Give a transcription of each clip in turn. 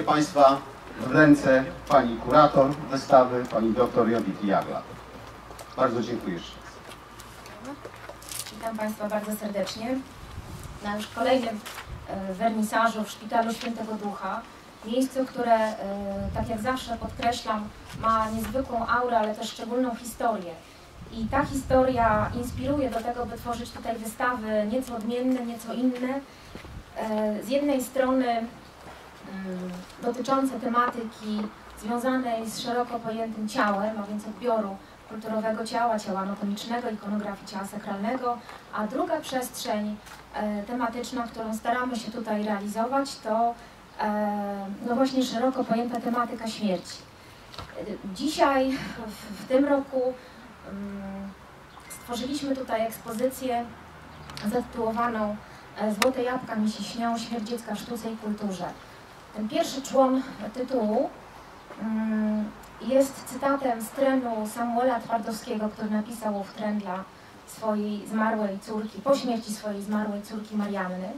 oddaję Państwa w ręce Pani kurator wystawy, Pani doktor Jowiki Jagla. Bardzo dziękuję. Witam Państwa bardzo serdecznie na już kolejnym e, wernisażu w Szpitalu Świętego Ducha. Miejscu, które, e, tak jak zawsze podkreślam, ma niezwykłą aurę, ale też szczególną historię. I ta historia inspiruje do tego, by tworzyć tutaj wystawy nieco odmienne, nieco inne. E, Z jednej strony dotyczące tematyki związanej z szeroko pojętym ciałem, a więc odbioru kulturowego ciała, ciała anatomicznego, ikonografii ciała sakralnego, a druga przestrzeń e, tematyczna, którą staramy się tutaj realizować, to e, no właśnie szeroko pojęta tematyka śmierci. Dzisiaj, w, tym roku, mm, stworzyliśmy tutaj ekspozycję zatytułowaną Złote jabłka mi się śnią, śmierć dziecka w sztuce i kulturze. Ten pierwszy człon tytułu mm, jest cytatem z trenu Samuela Twardowskiego, który napisał ów tren dla swojej zmarłej córki, po śmierci swojej zmarłej córki Marianny.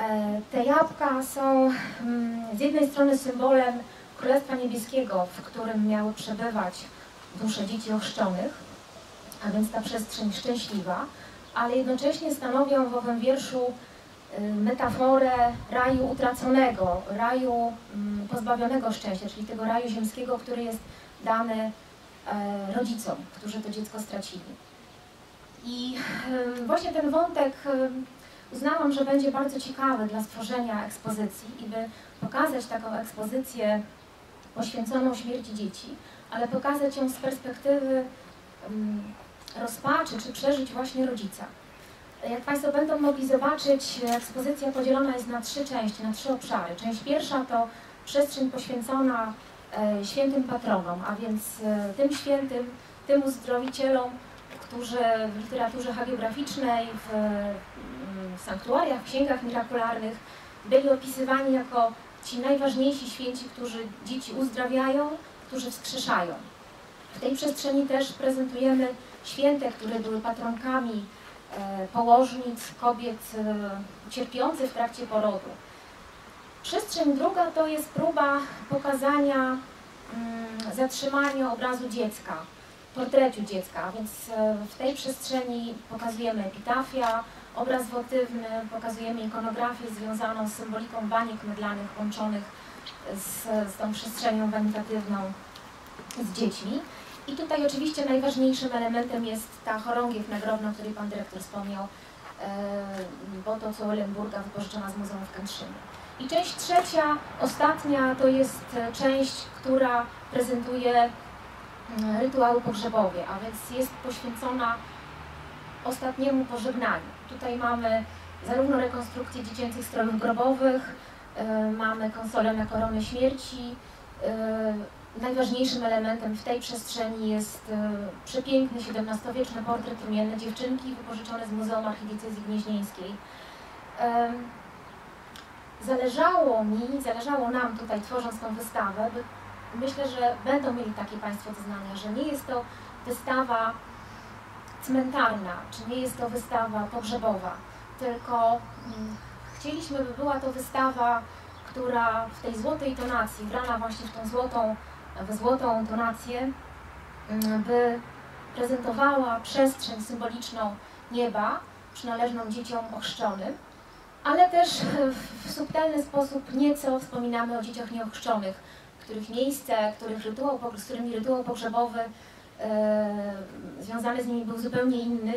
E, Te jabłka są mm, z jednej strony symbolem Królestwa Niebieskiego, w którym miały przebywać dusze dzieci ochrzczonych, a więc ta przestrzeń szczęśliwa, ale jednocześnie stanowią w owym wierszu metaforę raju utraconego, raju mm, pozbawionego szczęścia, czyli tego raju ziemskiego, który jest dany e, rodzicom, którzy to dziecko stracili. I y, właśnie ten wątek y, uznałam, że będzie bardzo ciekawy dla stworzenia ekspozycji i by pokazać taką ekspozycję poświęconą śmierci dzieci, ale pokazać ją z perspektywy mm, rozpaczy czy przeżyć właśnie rodzica. Jak Państwo będą mogli zobaczyć, ekspozycja podzielona jest na trzy części, na trzy obszary. Część pierwsza to przestrzeń poświęcona e, świętym patronom, a więc e, tym świętym, tym uzdrowicielom, którzy w literaturze hagiograficznej, w, mm, w sanktuariach, w księgach mirakularnych byli opisywani jako ci najważniejsi święci, którzy dzieci uzdrawiają, którzy wskrzeszają. W tej przestrzeni też prezentujemy święte, które były patronkami położnic, kobiet e, cierpiących w trakcie porodu. Przestrzeń druga to jest próba pokazania mm, zatrzymania obrazu dziecka, portretu dziecka, więc e, w tej przestrzeni pokazujemy epitafia, obraz wotywny, pokazujemy ikonografię związaną z symboliką baniek mydlanych łączonych z, z tą przestrzenią wanitatywną z dziećmi. I tutaj oczywiście najważniejszym elementem jest ta chorągiew nagrobna, o której Pan Dyrektor wspomniał, e, bo to co Eulenburga wypożyczona z Muzeum w Kętrzynie. I część trzecia, ostatnia, to jest e, część, która prezentuje mm, rytuały pogrzebowe, a więc jest poświęcona ostatniemu pożegnaniu. Tutaj mamy zarówno rekonstrukcję dziecięcych strojów grobowych, e, mamy konsolę na koronę śmierci, e, Najważniejszym elementem w tej przestrzeni jest e, przepiękny XVII-wieczny portret imienny dziewczynki wypożyczony z Muzeum Archidiecezji Gnieźnieńskiej. Zależało mi, zależało nam tutaj tworząc tą wystawę, by myślę, że będą mieli takie Państwo doznania, że nie jest to wystawa cmentarna, czy nie jest to wystawa pogrzebowa, tylko mm, chcieliśmy, by była to wystawa, która w tej złotej tonacji, grana właśnie w tą złotą w złotą tonację, mm, by prezentowała przestrzeń symboliczną nieba, przynależną dzieciom ochrzczonym, ale też w subtelny sposób nieco wspominamy o dzieciach nieochrzczonych, których miejsce, których rytuał, z którymi rytuał pogrzebowy e, związany z nimi był zupełnie inny,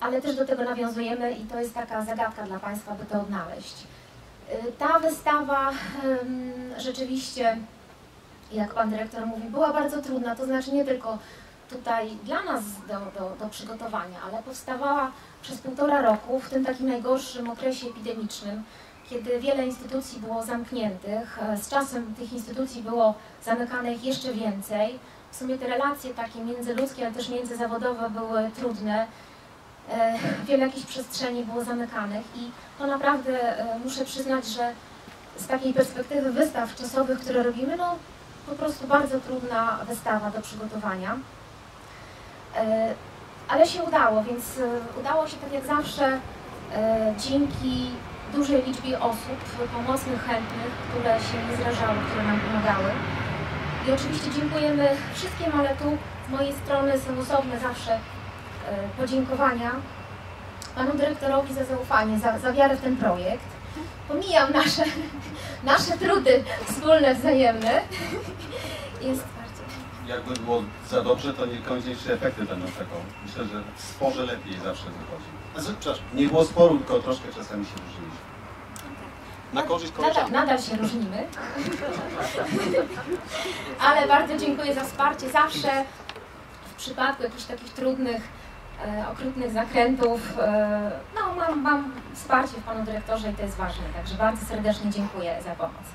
ale też do tego nawiązujemy i to jest taka zagadka dla Państwa, by to odnaleźć. E, ta wystawa rzeczywiście jak pan dyrektor mówi, była bardzo trudna, to znaczy nie tylko tutaj dla nas do, do, do przygotowania, ale powstawała przez półtora roku, w tym takim najgorszym okresie epidemicznym, kiedy wiele instytucji było zamkniętych. Z czasem tych instytucji było zamykanych jeszcze więcej. W sumie te relacje takie międzyludzkie, ale też międzyzawodowe były trudne. E, Wiele jakichś przestrzeni było zamykanych i to naprawdę e, muszę przyznać, że z takiej perspektywy wystaw czasowych, które robimy, no po prostu bardzo trudna wystawa do przygotowania. E, Ale się udało, więc e, udało się tak jak zawsze e, dzięki dużej liczbie osób, pomocnych, chętnych, które się zrażały, które nam pomagały. I oczywiście dziękujemy wszystkim, ale tu z mojej strony są osobne zawsze podziękowania panu dyrektorowi za zaufanie, za, za wiarę w ten projekt. Pomijam nasze, nasze trudy wspólne, wzajemne. Jest bardzo. Jakby było za dobrze, to niekoniecznie efekty będą tego. Myślę, że w sporze lepiej zawsze wychodzi. Przepraszam, nie było sporu, tylko troszkę czasami się różniliśmy. Na korzyść Nadal, koleżanek. nadal się różnimy. Ale bardzo dziękuję za wsparcie. Zawsze w przypadku jakichś takich trudnych, okrutnych zakrętów, e, no mam, mam wsparcie w panu dyrektorze i to jest ważne. Także bardzo serdecznie dziękuję za pomoc.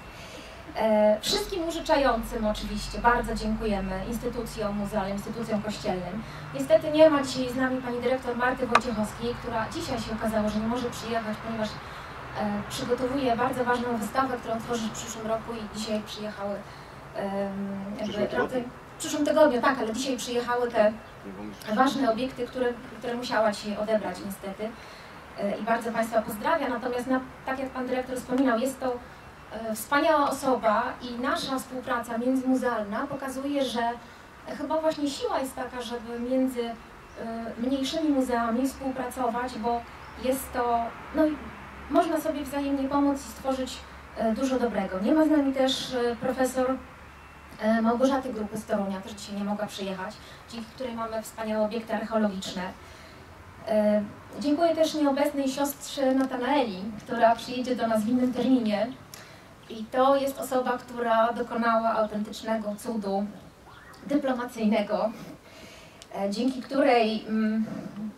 E, Wszystkim użyczającym oczywiście bardzo dziękujemy instytucjom muzealnym, instytucjom kościelnym. Niestety nie ma dzisiaj z nami pani dyrektor Marty Wojciechowskiej, która dzisiaj się okazało, że nie może przyjechać, ponieważ e, przygotowuje bardzo ważną wystawę, którą tworzy w przyszłym roku i dzisiaj przyjechały jakby? W przyszłym tygodniu, tak, ale dzisiaj przyjechały te ważne obiekty, które, które musiała dzisiaj odebrać niestety. E, I bardzo Państwa pozdrawia. Natomiast na, tak jak Pan Dyrektor wspominał, jest to e, wspaniała osoba i nasza współpraca międzymuzealna pokazuje, że chyba właśnie siła jest taka, żeby między e, mniejszymi muzeami współpracować, bo jest to, no można sobie wzajemnie pomóc i stworzyć dużo dobrego. Nie ma z nami też profesor Małgorzaty Grupy z Torunia, też dzisiaj nie mogła przyjechać, dzięki której mamy wspaniałe obiekty archeologiczne. E, Dziękuję też nieobecnej siostrze Natanaeli, która przyjedzie do nas w innym terminie. I to jest osoba, która dokonała autentycznego cudu dyplomacyjnego, e, dzięki której mm,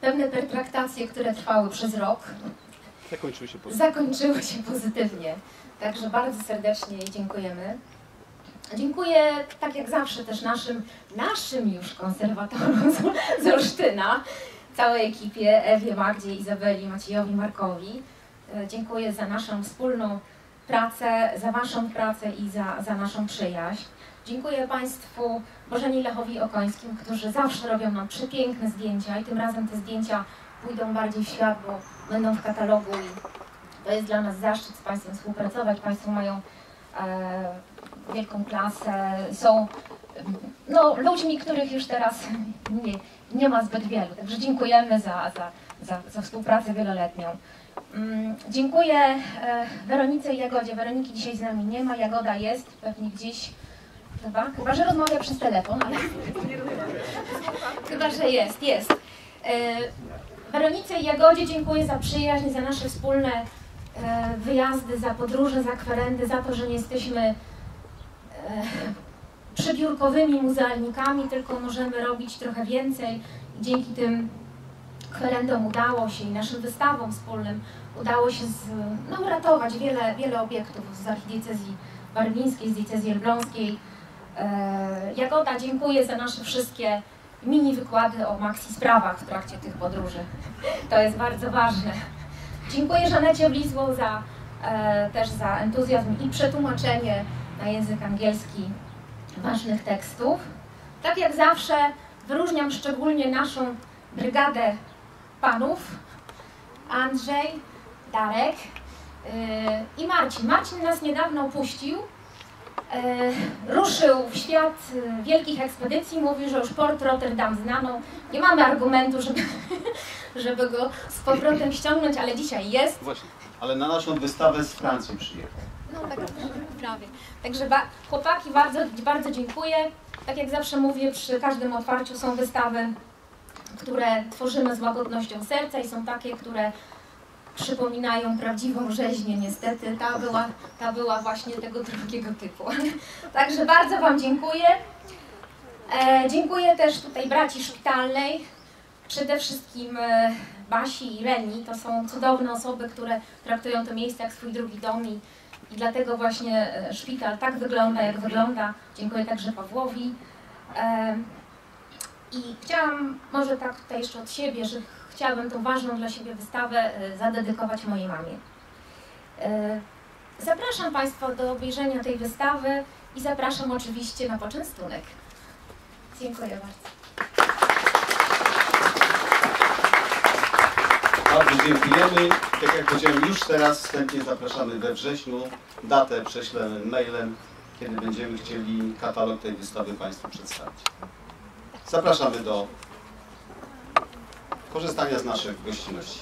pewne pertraktacje, które trwały przez rok, Zakończyły się pozytywnie. zakończyły się pozytywnie. Także bardzo serdecznie jej dziękujemy. Dziękuję, tak jak zawsze, też naszym, naszym już konserwatorom z, z Olsztyna, całej ekipie, Ewie, Magdzie, Izabeli, Maciejowi, Markowi. E, Dziękuję za naszą wspólną pracę, za Waszą pracę i za, za naszą przyjaźń. Dziękuję Państwu Bożeni Lechowi Okońskim, którzy zawsze robią nam przepiękne zdjęcia i tym razem te zdjęcia pójdą bardziej w świat, bo będą w katalogu i to jest dla nas zaszczyt z Państwem współpracować. Państwo mają e, wielką klasę, są no, ludźmi, których już teraz nie, nie ma zbyt wielu. Także dziękujemy za, za, za, za współpracę wieloletnią. Mm, Dziękuję e, Weronice i Jagodzie. Weroniki dzisiaj z nami nie ma, Jagoda jest pewnie gdzieś, chyba, chyba że rozmawia przez telefon, ale chyba, że jest, jest. E, Weronice i Jagodzie dziękuję za przyjaźń, za nasze wspólne e, wyjazdy, za podróże, za kwerendy, za to, że nie jesteśmy e, przybiórkowymi muzealnikami, tylko możemy robić trochę więcej dzięki tym kwerendom udało się i naszym wystawom wspólnym udało się z, no, uratować wiele, wiele obiektów z archidiecezji barwińskiej, z diecezji elbląskiej. E, Jagoda, dziękuję za nasze wszystkie mini wykłady o maxi sprawach w trakcie tych podróży. To jest bardzo ważne. Dziękuję Żanecie Oblizło za, e, też za entuzjazm i przetłumaczenie na język angielski ważnych tekstów. Tak jak zawsze wyróżniam szczególnie naszą brygadę panów, Andrzej, Darek yy, i Marcin. Marcin nas niedawno opuścił, yy, ruszył w świat yy, wielkich ekspedycji, mówi, że już port Rotterdam znano. Nie mamy argumentu, żeby, żeby go z powrotem ściągnąć, ale dzisiaj jest. Właśnie. Ale na naszą wystawę z Francji przyjechał. No tak, prawie. Także ba- chłopaki, bardzo, bardzo dziękuję. Tak jak zawsze mówię, przy każdym otwarciu są wystawy, które tworzymy z łagodnością serca i są takie, które przypominają prawdziwą rzeźnię niestety. Ta była, ta była właśnie tego drugiego typu. Także bardzo Wam dziękuję. E, dziękuję też tutaj braci szpitalnej, przede wszystkim e, Basi i Reni. To są cudowne osoby, które traktują to miejsce jak swój drugi dom i, i dlatego właśnie e, szpital tak wygląda, jak wygląda. Dziękuję także Pawłowi. E, I chciałam może tak tutaj jeszcze od siebie, że chciałabym tą ważną dla siebie wystawę e, zadedykować mojej mamie. Zapraszam Państwa do obejrzenia tej wystawy i zapraszam oczywiście na poczęstunek. Dziękuję bardzo. Bardzo dziękujemy. Tak jak powiedziałem, już teraz chętnie zapraszamy we wrześniu. Datę prześlemy mailem, kiedy będziemy chcieli katalog tej wystawy Państwu przedstawić. Zapraszamy do korzystania z naszych gościnności.